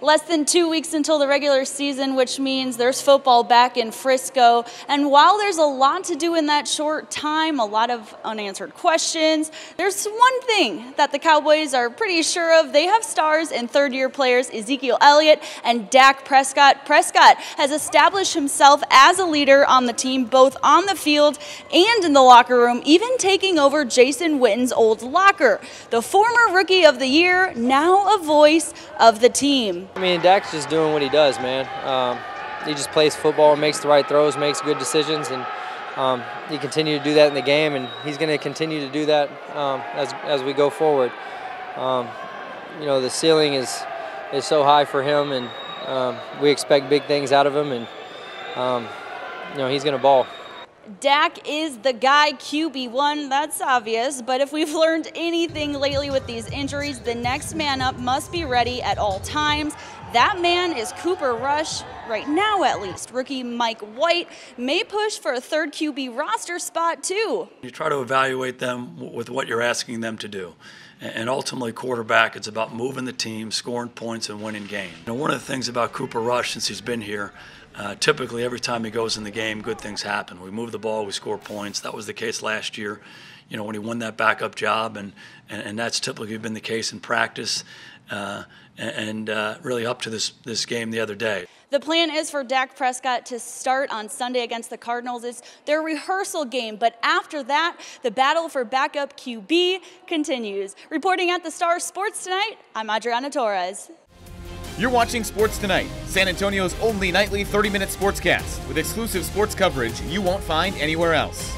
Less than two weeks until the regular season, which means there's football back in Frisco. And while there's a lot to do in that short time, a lot of unanswered questions, there's one thing that the Cowboys are pretty sure of. They have stars and third year players Ezekiel Elliott and Dak Prescott. Prescott has established himself as a leader on the team, both on the field and in the locker room, even taking over Jason Witten's old locker. The former rookie of the year, now a voice of the team. I mean, Dak's just doing what he does, man. Um, he just plays football, makes the right throws, makes good decisions, and um, he continue to do that in the game, and he's going to continue to do that um, as, as we go forward. Um, you know, the ceiling is is so high for him, and um, we expect big things out of him, and um, you know, he's going to ball. Dak is the guy QB1, that's obvious, but if we've learned anything lately with these injuries, the next man up must be ready at all times. That man is Cooper Rush, right now at least. Rookie Mike White may push for a third QB roster spot too. You try to evaluate them with what you're asking them to do. And ultimately, quarterback, it's about moving the team, scoring points, and winning games. One of the things about Cooper Rush since he's been here, uh, typically every time he goes in the game, good things happen. We move the ball, we score points. That was the case last year, you know, when he won that backup job, and, and, and that's typically been the case in practice, uh, and uh, really up to this, this game the other day. The plan is for Dak Prescott to start on Sunday against the Cardinals. It's their rehearsal game, but after that, the battle for backup QB continues. Reporting at the Star Sports2Nite, I'm Adriana Torres. You're watching Sports2Nite, San Antonio's only nightly 30 minute sportscast with exclusive sports coverage you won't find anywhere else.